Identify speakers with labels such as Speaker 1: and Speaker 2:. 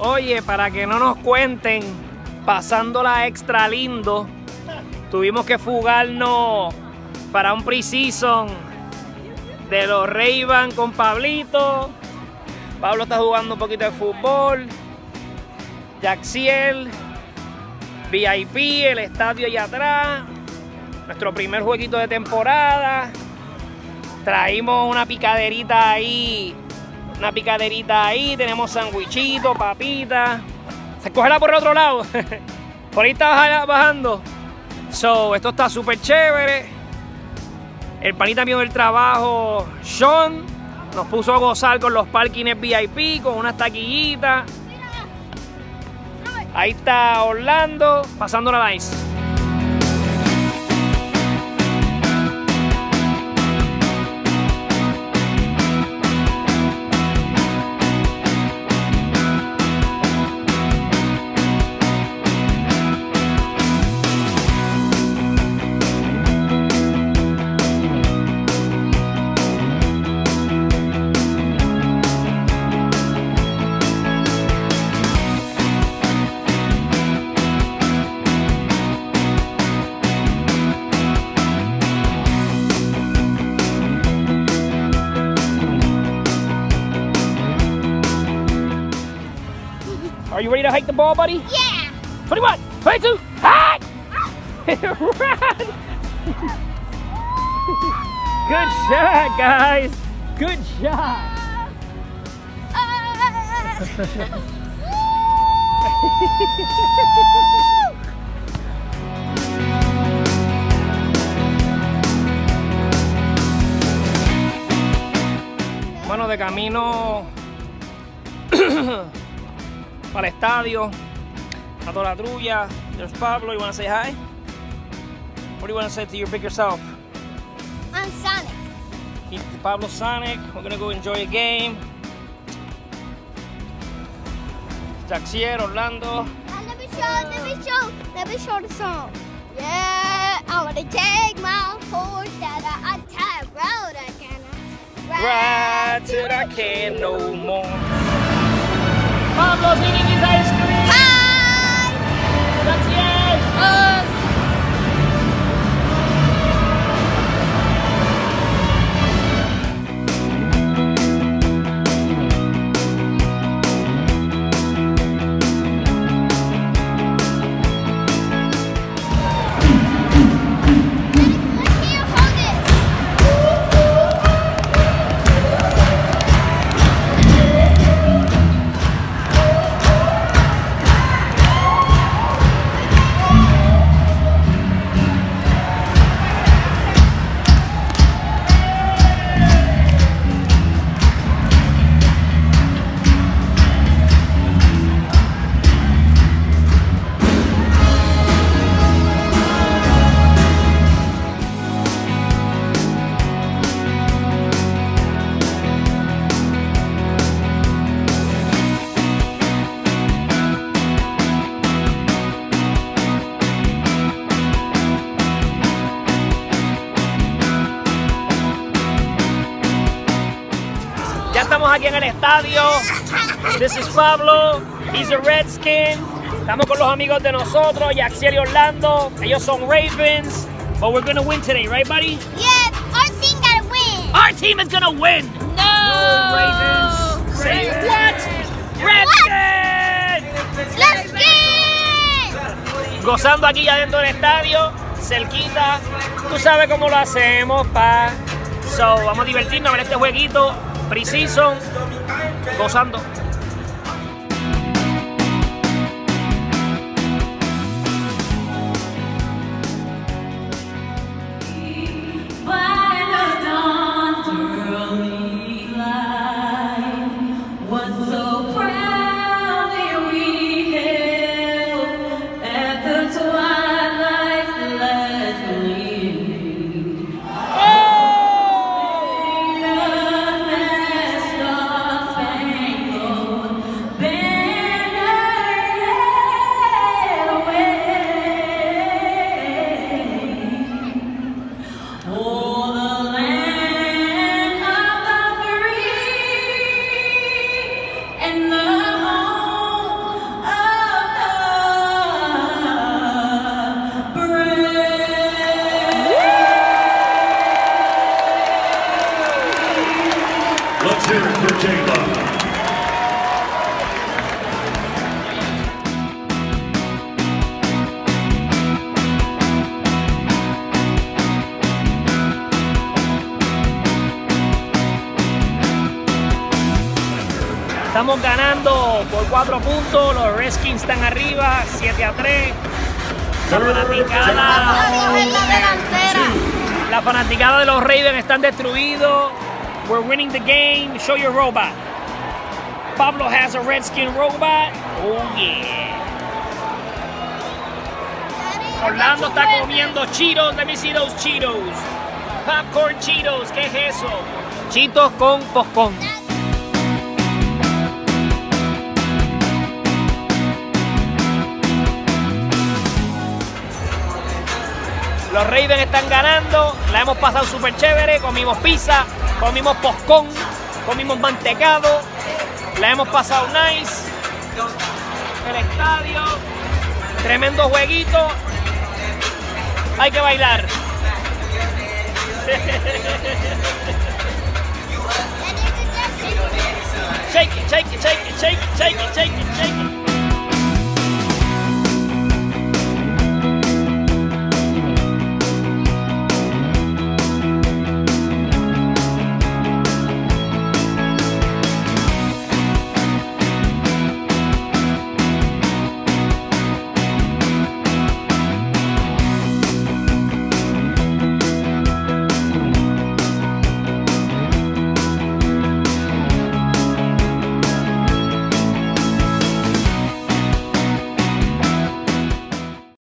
Speaker 1: que para que no nos cuenten, pasándola extra lindo, tuvimos que fugarnos para un pre-season de los ray con Pablito. Pablo está jugando un poquito de fútbol. Jaxiel, VIP, el estadio allá atrás. Nuestro primer jueguito de temporada. Traímos una picaderita ahí. Una picaderita ahí. Tenemos sandwichito, papita. Se cogerá por el otro lado. por ahí está bajando. So, esto está súper chévere. El panita mío del trabajo, Sean, nos puso a gozar con los parkings VIP, con unas taquillitas. Ahí está Orlando, pasando la nice. You ready to hike the ball, buddy?
Speaker 2: Yeah.
Speaker 1: 21, 22, hike! Good shot, guys. Good shot. bueno, de camino para el estadio. A toda la trulla. There's Pablo. You want to say hi? What do you want to say to your bigger self?
Speaker 2: I'm Sonic.
Speaker 1: He's Pablo Sonic. We're going to go enjoy a game. Jaxier, Orlando.
Speaker 2: And let me show, let me show, let me show the song. Yeah, I wanna take my horse that I road again.
Speaker 1: Ride till I can't no more. Pablo's eating Ya estamos aquí en el estadio. This is Pablo. He's a Redskin. Estamos con los amigos de nosotros, Yaxiel y Orlando. Ellos son Ravens. But we're gonna win today, right, buddy?
Speaker 2: Yeah, our team gotta win.
Speaker 1: Our team is gonna win.
Speaker 2: No.
Speaker 1: Ravens. Say what? Redskin.
Speaker 2: Let's get.
Speaker 1: Gozando aquí ya dentro del estadio, cerquita. Tú sabes cómo lo hacemos, pa. So, vamos a divertirnos a ver este jueguito. Precision. Gozando. Vamos ganando por 4 puntos. Los Redskins están arriba, 7 a 3. La fanaticada,
Speaker 2: la delantera.
Speaker 1: la fanaticada de los Ravens están destruidos. We're winning the game. Show your robot. Pablo has a Redskin robot. Oh yeah. Orlando está comiendo Cheetos. Let me see those Cheetos. Popcorn Cheetos. ¿Qué es eso? Chitos con poscón. Los Ravens están ganando, la hemos pasado súper chévere, comimos pizza, comimos poscón, comimos mantecado, la hemos pasado nice. El estadio, tremendo jueguito, hay que bailar. Shake it, shake it, shake it, shake it, shake it, shake it, shake it.